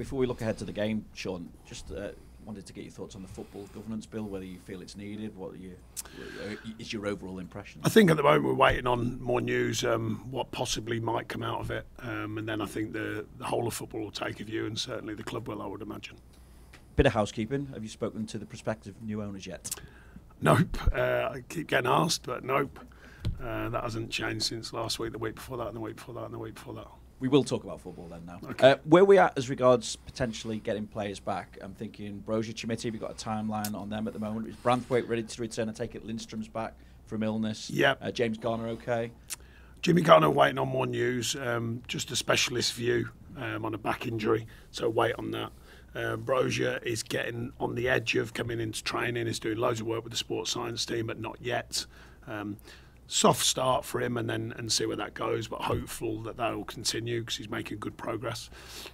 before we look ahead to the game, Sean, just uh, wanted to get your thoughts on the football governance bill, whether you feel it's needed, what you, is your overall impression? I think at the moment we're waiting on more news, um, what possibly might come out of it, um, and then I think the, the whole of football will take a view, and certainly the club will, I would imagine. Bit of housekeeping. Have you spoken to the prospective new owners yet? Nope. Uh, I keep getting asked, but nope. Uh, that hasn't changed since last week, the week before that, and the week before that, and the week before that. We will talk about football then now. Okay. Uh, where we at as regards potentially getting players back? I'm thinking Broja, We've got a timeline on them at the moment? Is Branthwaite ready to return? I take it Lindstrom's back from illness. Yep. Uh, James Garner okay? Jimmy Garner waiting on more news, um, just a specialist view um, on a back injury, so wait on that. Um, Broja is getting on the edge of coming into training, is doing loads of work with the sports science team, but not yet. Um, soft start for him and then and see where that goes, but hopeful that that will continue because he's making good progress.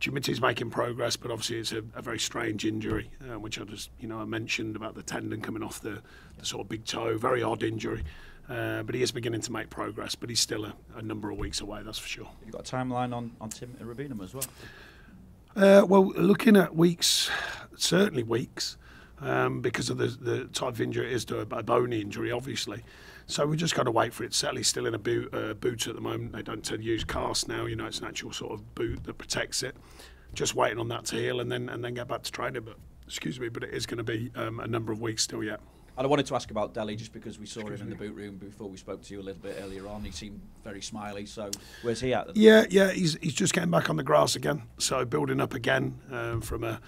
Chermiti's making progress, but obviously it's a, a very strange injury, uh, which I just you know I mentioned about the tendon coming off the, the sort of big toe, very odd injury. Uh, but he is beginning to make progress, but he's still a, a number of weeks away, that's for sure. Have you got a timeline on, on Tim Iroegbunam as well? Uh, well, looking at weeks, certainly weeks, um, because of the, the type of injury it is to a, a bone injury, obviously. So we just got to wait for it settle. Still in a boot, uh, boot at the moment. They don't tend to use cast now. You know, it's an actual sort of boot that protects it. Just waiting on that to heal and then and then get back to training. But excuse me, but it is going to be um, a number of weeks still yet. And I wanted to ask about Dele just because we saw Excuse him in me. the boot room before we spoke to you a little bit earlier on. He seemed very smiley. So where's he at? Yeah, yeah, he's he's just getting back on the grass again. So building up again um, from a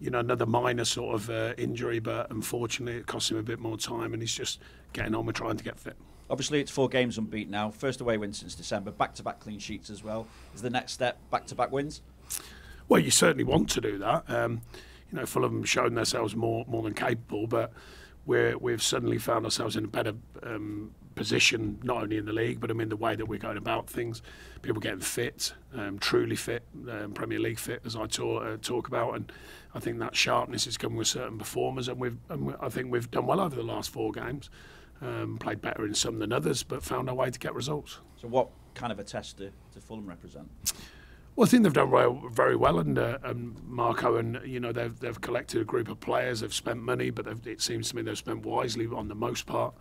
you know another minor sort of uh, injury, but unfortunately it cost him a bit more time, and he's just getting on with trying to get fit. Obviously, it's four games unbeaten now. First away win since December. Back-to-back clean sheets as well. Is the next step back-to-back wins? Well, you certainly want to do that. Um, you know, Fulham shown themselves more more than capable, but we're, we've suddenly found ourselves in a better um, position, not only in the league, but I mean the way that we're going about things. People getting fit, um, truly fit, um, Premier League fit, as I talk, uh, talk about, and I think that sharpness is coming with certain performers, and we've, and we, I think we've done well over the last four games. Um, played better in some than others, but found our way to get results. So, what kind of a test do, do Fulham represent? Well, I think they've done well, very well under um, Marco, and you know they've they've collected a group of players. They've spent money, but it seems to me they've spent wisely on the most part.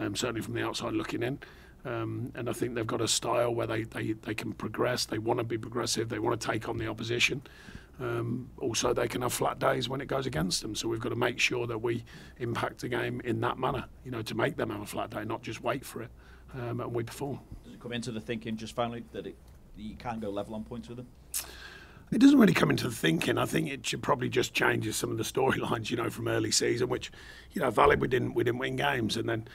Um, certainly from the outside looking in, um, and I think they've got a style where they, they, they can progress. They want to be progressive. They want to take on the opposition. Um, also, they can have flat days when it goes against them. So we've got to make sure that we impact the game in that manner. You know, to make them have a flat day, not just wait for it, um, and we perform. Does it come into the thinking just finally that it you can't go level on points with them? It doesn't really come into the thinking. I think it should probably just changes some of the storylines, you know, from early season, which, you know, valid. we didn't we didn't win games, and then,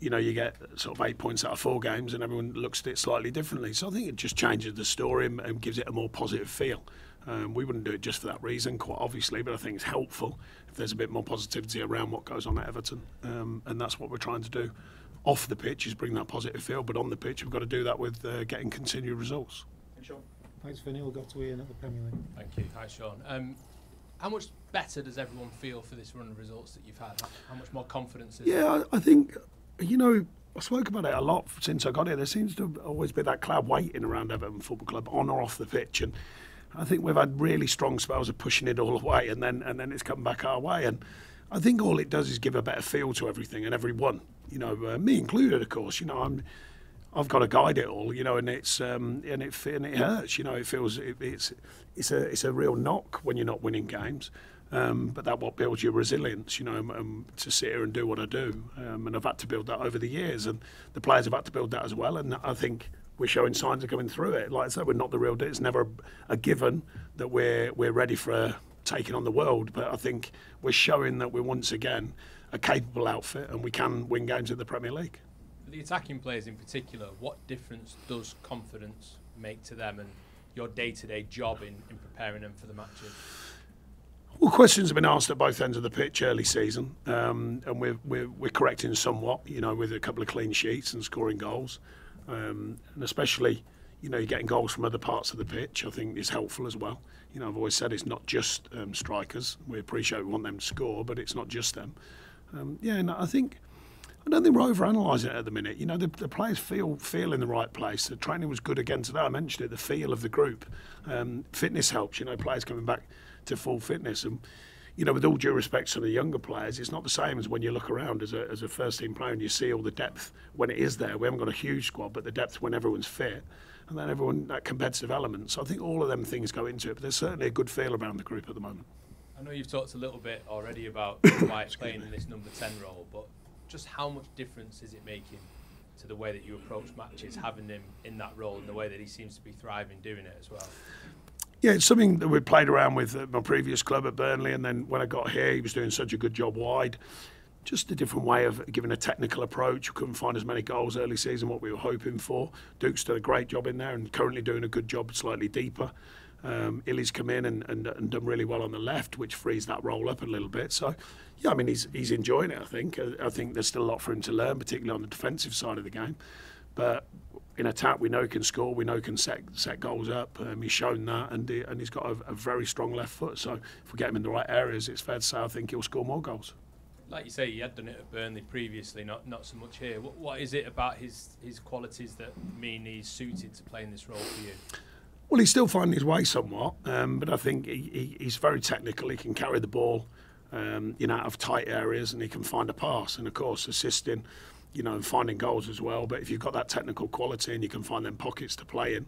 you know, you get sort of eight points out of four games, and everyone looks at it slightly differently. So I think it just changes the story and, and gives it a more positive feel. Um, we wouldn't do it just for that reason, quite obviously, but I think it's helpful if there's a bit more positivity around what goes on at Everton, um, and that's what we're trying to do. Off the pitch is bring that positive feel, but on the pitch we've got to do that with uh, getting continued results. Sean. Thanks, Vinny. We'll go to Ian at the Premier League. Thank you. Hi, Sean. Um, how much better does everyone feel for this run of results that you've had? How, how much more confidence is Yeah, there? I, I think, you know, I spoke about it a lot since I got here. There seems to always be that cloud waiting around Everton Football Club, on or off the pitch, and I think we've had really strong spells of pushing it all away, and then and then it's come back our way. And I think all it does is give a better feel to everything and everyone. You know, uh, me included, of course. You know, I'm. I've got to guide it all, you know, and it's um, and it and it hurts, you know. It feels it, it's it's a it's a real knock when you're not winning games, um, but that what builds your resilience, you know, to sit here and do what I do, um, and I've had to build that over the years, and the players have had to build that as well, and I think we're showing signs of coming through it. Like I said, we're not the real deal. It's never a, given that we're we're ready for taking on the world, but I think we're showing that we're once again a capable outfit, and we can win games in the Premier League the attacking players in particular, what difference does confidence make to them and your day-to-day job in, in preparing them for the matches? Well, questions have been asked at both ends of the pitch early season, um, and we're, we're, we're correcting somewhat, you know, with a couple of clean sheets and scoring goals, um, and especially, you know, you're getting goals from other parts of the pitch. I think is helpful as well. You know, I've always said it's not just um, strikers. We appreciate we want them to score, but it's not just them. Um, yeah, and I think I don't think we're overanalyzing it at the minute. You know, the, the players feel feel in the right place. The training was good again today. I mentioned it. The feel of the group, um, fitness helps. You know, players coming back to full fitness, and you know, with all due respect to the younger players, it's not the same as when you look around as a as a first team player and you see all the depth when it is there. We haven't got a huge squad, but the depth when everyone's fit, and then everyone that competitive element. So I think all of them things go into it. But there's certainly a good feel around the group at the moment. I know you've talked a little bit already about Dwight playing in this number 10 role, but just how much difference is it making to the way that you approach matches, having him in that role and the way that he seems to be thriving doing it as well? Yeah, it's something that we played around with at my previous club at Burnley, and then when I got here, he was doing such a good job wide. Just a different way of giving a technical approach. We couldn't find as many goals early season what we were hoping for. Duke's done a great job in there, and currently doing a good job, slightly deeper. Um, Illy's come in and, and, and done really well on the left, which frees that role up a little bit. So, yeah, I mean, he's he's enjoying it. I think. I, I think there's still a lot for him to learn, particularly on the defensive side of the game. But in attack, we know he can score. We know he can set set goals up. Um, he's shown that, and he, and he's got a, a very strong left foot. So, if we get him in the right areas, it's fair to say I think he'll score more goals. Like you say, he had done it at Burnley previously, not not so much here. What, what is it about his his qualities that mean he's suited to playing this role for you? Well, he's still finding his way somewhat, um, but I think he, he, he's very technical. He can carry the ball, um, you know, out of tight areas, and he can find a pass, and of course, assisting, you know, and finding goals as well. But if you've got that technical quality and you can find them pockets to play in,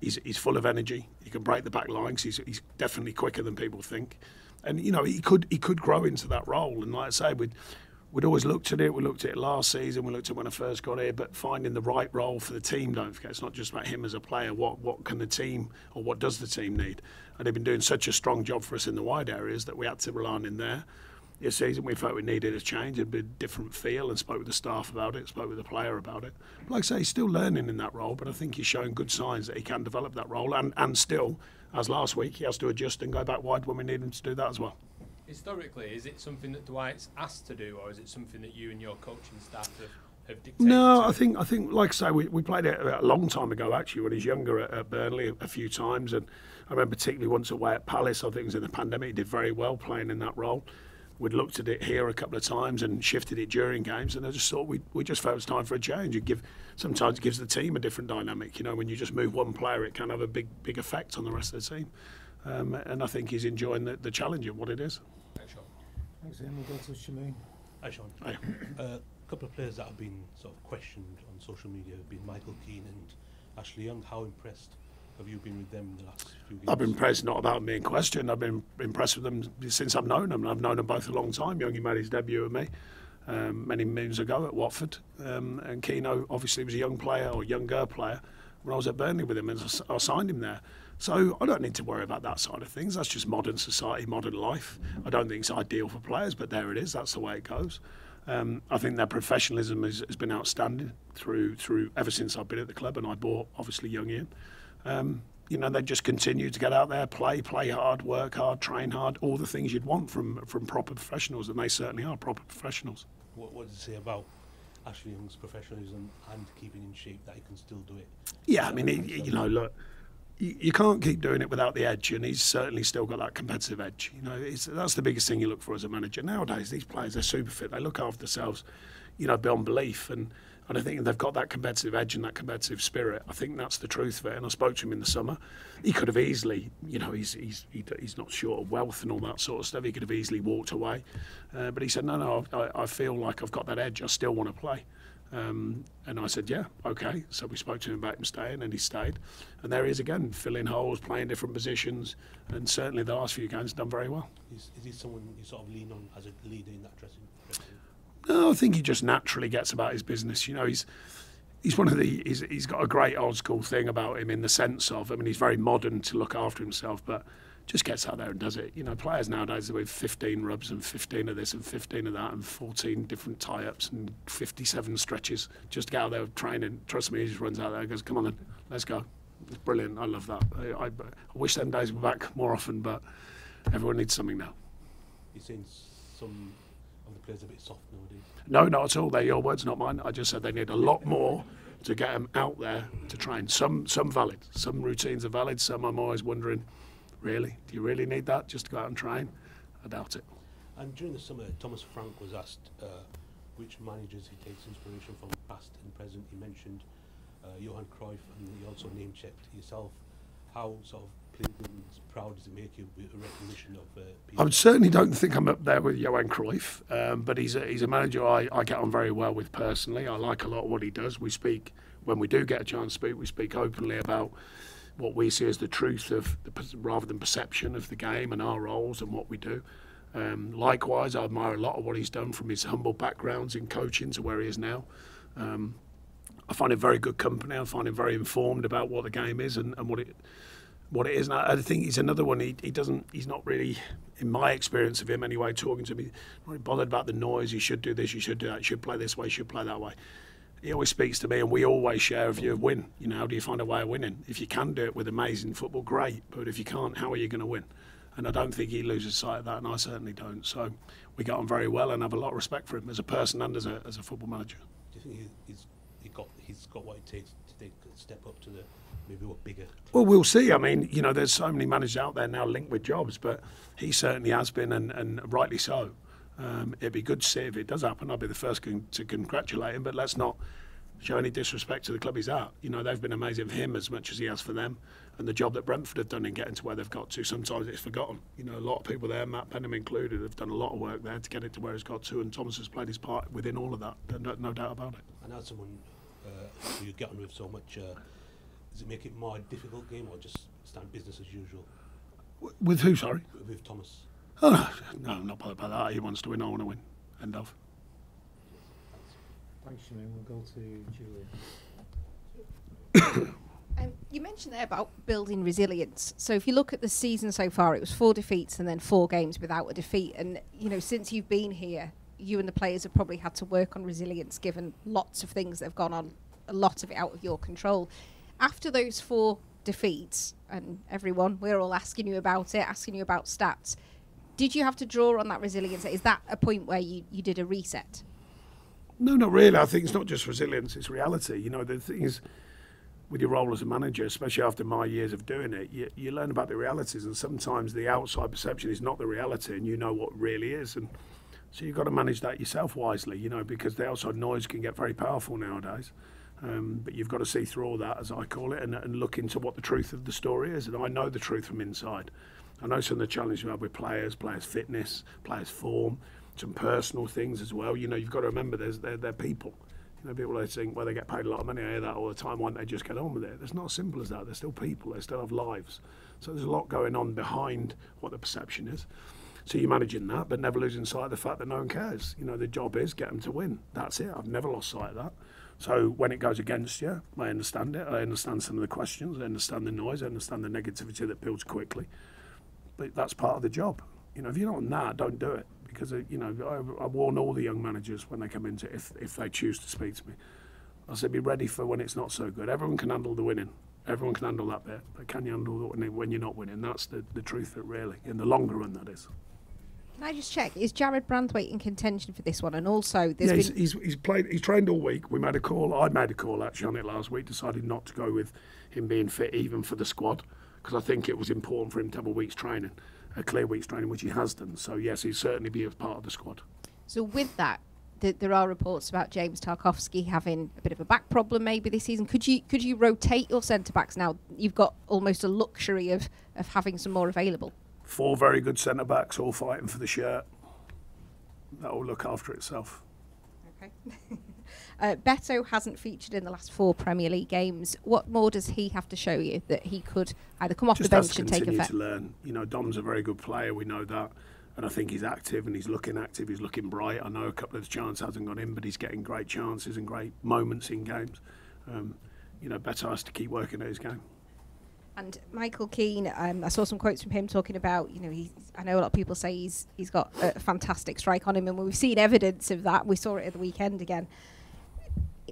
he's, he's full of energy. He can break the back lines. He's, he's definitely quicker than people think, and you know, he could he could grow into that role. And like I say, with we'd always looked at it. We looked at it last season. We looked at when I first got here. But finding the right role for the team, don't forget, it's not just about him as a player. What what can the team or what does the team need? And they've been doing such a strong job for us in the wide areas that we had to rely on in there. This season, we felt we needed a change, a bit different feel, and spoke with the staff about it, spoke with the player about it. But like I say, he's still learning in that role, but I think he's showing good signs that he can develop that role. And, and still, as last week, he has to adjust and go back wide when we need him to do that as well. Historically, is it something that Dwight's asked to do, or is it something that you and your coaching staff have? No, I think I think like I say, we, we played it a long time ago actually when he was younger at, at Burnley a, a few times, and I remember particularly once away at Palace. I think it was in the pandemic. He did very well playing in that role. We'd looked at it here a couple of times and shifted it during games, and I just thought we we just felt it was time for a change. It give sometimes it gives the team a different dynamic. You know, when you just move one player, it can have a big big effect on the rest of the team. Um, and I think he's enjoying the, the challenge of what it is. Thanks, Sean. Thanks, Ian. We'll go to Shamoon. Hi, Sean. Hi. Uh, a couple of players that have been sort of questioned on social media have been Michael Keane and Ashley Young. How impressed have you been with them in the last few games? I've been impressed not about being questioned. I've been impressed with them since I've known them. I've known them both a long time. Youngie made his debut with me um, many moons ago at Watford, um, and Keno obviously was a young player or younger player when I was at Burnley with him, and I s- I signed him there. So I don't need to worry about that side of things. That's just modern society, modern life. I don't think it's ideal for players, but there it is. That's the way it goes. Um, I think their professionalism has, has been outstanding through through ever since I've been at the club, and I bought obviously Young in. Um, you know, they just continue to get out there, play, play hard, work hard, train hard, all the things you'd want from from proper professionals, and they certainly are proper professionals. What, what does it say about Ashley Young's professionalism and keeping in shape that he can still do it? Yeah, I mean, you know, look, you, you can't keep doing it without the edge, and he's certainly still got that competitive edge. You know, that's the biggest thing you look for as a manager nowadays. These players are super fit; they look after themselves, you know, beyond belief, and and I think they've got that competitive edge and that competitive spirit. I think that's the truth of it. And I spoke to him in the summer. He could have easily, you know, he's he's he's not short of wealth and all that sort of stuff. He could have easily walked away, uh, but he said, no, no, I, I feel like I've got that edge. I still want to play. Um, and I said, yeah, okay. So we spoke to him about him staying, and he stayed. And there he is again, filling holes, playing different positions, and certainly the last few games done very well. Is, is he someone you sort of lean on as a leader in that dressing room? No, I think he just naturally gets about his business. You know, he's he's one of the he's, he's got a great old school thing about him in the sense of I mean he's very modern to look after himself, but just gets out there and does it. You know, players nowadays with 15 rubs and 15 of this and 15 of that and 14 different tie-ups and 57 stretches just get out there training. Trust me, he just runs out there and goes, "Come on, then, let's go." It's brilliant. I love that. I, I, I wish them days were back more often, but everyone needs something now. You're saying some the players a bit soft nowadays. No, not at all. They're your words, not mine. I just said they need a lot more to get them out there to train. Some, some valid. Some routines are valid. Some I'm always wondering, really, do you really need that just to go out and train? I doubt it. And during the summer, Thomas Frank was asked uh, which managers he takes inspiration from, past and present. He mentioned uh, Johan Cruyff, and he also name checked yourself. How sort of proud does it make you with a recognition of uh? I certainly don't think I'm up there with Johan Cruyff, um, but he's a, he's a manager I, I get on very well with personally. I like a lot of what he does. We speak, when we do get a chance to speak, we speak openly about what we see as the truth of, the, rather than perception of the game and our roles and what we do. Um, likewise, I admire a lot of what he's done from his humble backgrounds in coaching to where he is now. Um, I find him very good company. I find him very informed about what the game is and, and what it what it is. And I, I think he's another one. He, he doesn't. He's not really, in my experience of him anyway, talking to me, not really bothered about the noise. You should do this. You should do that. You should play this way. You should play that way. He always speaks to me, and we always share a view of win. You know, how do you find a way of winning? If you can do it with amazing football, great. But if you can't, how are you going to win? And I don't think he loses sight of that, and I certainly don't. So we get on very well, and have a lot of respect for him as a person and as a as a football manager. Do you think he's he got he's got what it takes to take step up to the maybe what bigger? Well, we'll see. I mean, you know, there's so many managers out there now linked with jobs, but he certainly has been, and, and rightly so. Um, it'd be good to see if it does happen. I'll be the first con- to congratulate him, but let's not show any disrespect to the club he's at. You know, they've been amazing for him as much as he has for them, and the job that Brentford have done in getting to where they've got to. Sometimes it's forgotten. You know, a lot of people there, Matt Benham included, have done a lot of work there to get it to where it's got to, and Thomas has played his part within all of that. No, no doubt about it. And as someone uh, who you get on with so much, uh, does it make it more difficult game or just stand business as usual With who? Sorry. with Thomas? Oh, no, no, I'm not bothered by that. He wants to win. I want to win. End of. Thanks, Shimon. We'll go to Julia. Um, you mentioned there about building resilience. So if you look at the season so far, it was four defeats and then four games without a defeat. And you know, since you've been here, you and the players have probably had to work on resilience, given lots of things that have gone on, a lot of it out of your control. After those four defeats, and everyone, we're all asking you about it, asking you about stats. Did you have to draw on that resilience? Is that a point where you, you did a reset? No, not really. I think it's not just resilience; it's reality. You know, the thing is, with your role as a manager, especially after my years of doing it, you, you learn about the realities, and sometimes the outside perception is not the reality, and you know what really is, and so you've got to manage that yourself wisely. You know, because the outside noise can get very powerful nowadays. Um, but you've got to see through all that, as I call it, and, and look into what the truth of the story is. And I know the truth from inside. I know some of the challenges we have with players, players' fitness, players' form, some personal things as well. You know, you've got to remember there's they're, they're people. You know, people they think, well, they get paid a lot of money. I hear that all the time. Why don't they just get on with it? It's not as simple as that. They're still people. They still have lives. So there's a lot going on behind what the perception is. So you're managing that, but never losing sight of the fact that no one cares. You know, the job is get them to win. That's it. I've never lost sight of that. So when it goes against you, I understand it. I understand some of the questions. I understand the noise. I understand the negativity that builds quickly. But that's part of the job. You know, if you're not on that, don't do it. Because, uh, you know, I, I warn all the young managers when they come into it, if, if they choose to speak to me. I said, be ready for when it's not so good. Everyone can handle the winning. Everyone can handle that bit. But can you handle winning when you're not winning? That's the, the truth of it, really. In the longer run, that is. Can I just check? Is Jarrad Branthwaite in contention for this one? And also, there's yeah, been he's, he's, he's played. He's trained all week. We made a call. I made a call actually on it last week. Decided not to go with him being fit even for the squad because I think it was important for him to have a week's training, a clear week's training, which he has done. So yes, he'll certainly be a part of the squad. So with that, th- there are reports about James Tarkowski having a bit of a back problem maybe this season. Could you could you rotate your centre backs now? You've got almost a luxury of of having some more available. Four very good centre backs, all fighting for the shirt. That will look after itself. Okay. uh, Beto hasn't featured in the last four Premier League games. What more does he have to show you that he could either come off Just the bench and take effect? to learn. You know, Dom's a very good player. We know that. And I think he's active and he's looking active. He's looking bright. I know a couple of the chances hasn't gone in, but he's getting great chances and great moments in games. Um, you know, Beto has to keep working at his game. And Michael Keane, um, I saw some quotes from him talking about, you know, he's, I know a lot of people say he's he's got a fantastic strike on him, and we've seen evidence of that. We saw it at the weekend again.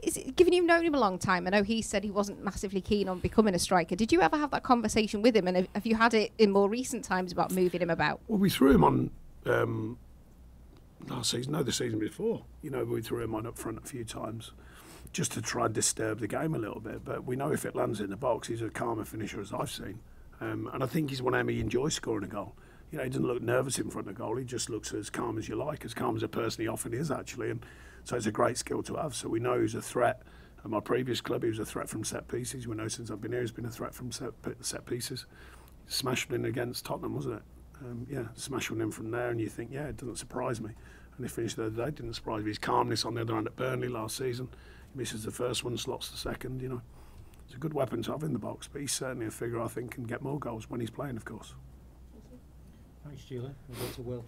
Is it, given you've known him a long time, I know he said he wasn't massively keen on becoming a striker. Did you ever have that conversation with him, and have, have you had it in more recent times about moving him about? Well, we threw him on um, last season, no, the season before. You know, we threw him on up front a few times just to try and disturb the game a little bit. But we know if it lands in the box, he's a calmer finisher as I've seen. Um, and I think he's one of them, he enjoys scoring a goal. you know, he doesn't look nervous in front of goal. He just looks as calm as you like, as calm as a person he often is actually. And so it's a great skill to have. So we know he's a threat. At my previous club, he was a threat from set pieces. We know since I've been here, he's been a threat from set, set pieces. Smashed in against Tottenham, wasn't it? Um, yeah, smashed one in from there, and you think, yeah, it doesn't surprise me. And he finished the other day, didn't surprise me. His calmness on the other end at Burnley last season. He misses the first one, slots the second, you know. It's a good weapon to have in the box, but he's certainly a figure I think can get more goals when he's playing, of course. Thanks, Julie. We'll go to Will.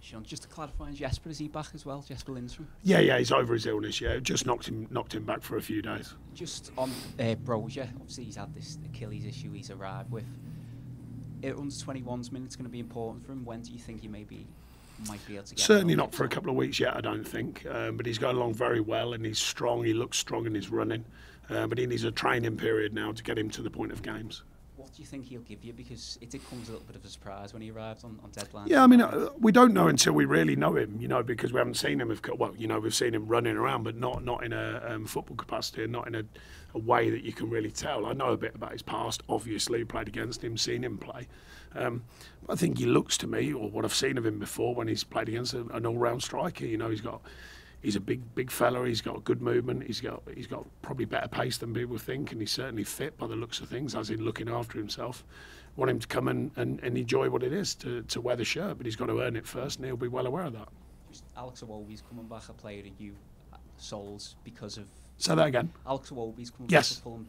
Sean, just to clarify, is Jesper, is he back as well, Jesper Lindstrom? Yeah, yeah, he's over his illness. Yeah, just knocked him knocked him back for a few days. Just on uh, Broja, obviously he's had this Achilles issue he's arrived with. It under 21's minutes going to be important for him. When do you think he maybe might be able to get? Certainly not for a couple of weeks yet, I don't think. Um, but he's going along very well and he's strong. He looks strong in his running. Uh, but he needs a training period now to get him to the point of games. What do you think he'll give you? Because it did come as a little bit of a surprise when he arrived on, on deadline. Yeah, I mean, uh, we don't know until we really know him, you know, because we haven't seen him. Of well, you know, we've seen him running around, but not not in a um, football capacity and not in a, a way that you can really tell. I know a bit about his past. Obviously, played against him, seen him play. Um, I think he looks to me, or what I've seen of him before, when he's played against a, an all-round striker. You know, he's got he's a big big fella. He's got good movement. He's got he's got probably better pace than people think, and he's certainly fit by the looks of things, as in looking after himself. Want him to come and, and, and enjoy what it is to, to wear the shirt, but he's got to earn it first, and he'll be well aware of that. Just Alex Iwobi's coming back a player that you sold because of. Say that again. Alex Iwobi's coming Yes. back to Fulham.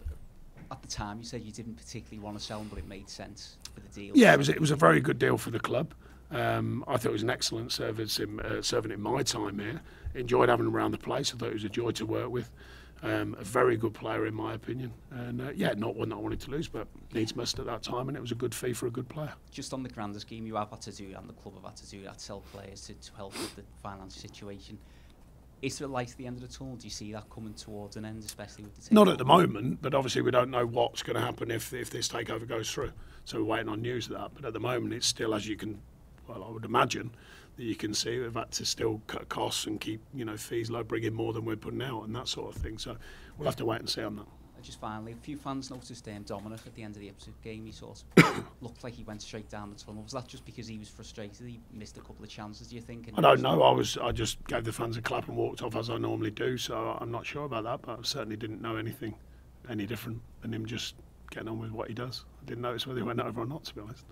At the time, you said you didn't particularly want to sell him, but it made sense for the deal. Yeah, it was it was a very good deal for the club. Um, I thought it was an excellent service in, uh, serving in my time here. Enjoyed having him around the place. I thought it was a joy to work with. Um, a very good player in my opinion, and uh, yeah, not one that I wanted to lose, but needs must at that time, and it was a good fee for a good player. Just on the grander scheme, you have had to do, and the club have had to do that, sell players to, to help with the financial situation. Is there a light at the end of the tunnel? Do you see that coming towards an end, especially with the Not at the moment, but obviously we don't know what's going to happen if if this takeover goes through. So we're waiting on news of that. But at the moment, it's still, as you can, well, I would imagine that you can see we've had to still cut costs and keep you know fees low, bring in more than we're putting out, and that sort of thing. So we'll have to wait and see on that. Just finally, a few fans noticed um, Dominic at the end of the Ipswich game. He sort of looked like he went straight down the tunnel. Was that just because he was frustrated? He missed a couple of chances. Do you think? I don't know. I was I just gave the fans a clap and walked off as I normally do. So I'm not sure about that, but I certainly didn't know anything any different than him just getting on with what he does. Didn't notice whether he went over or not, to be honest.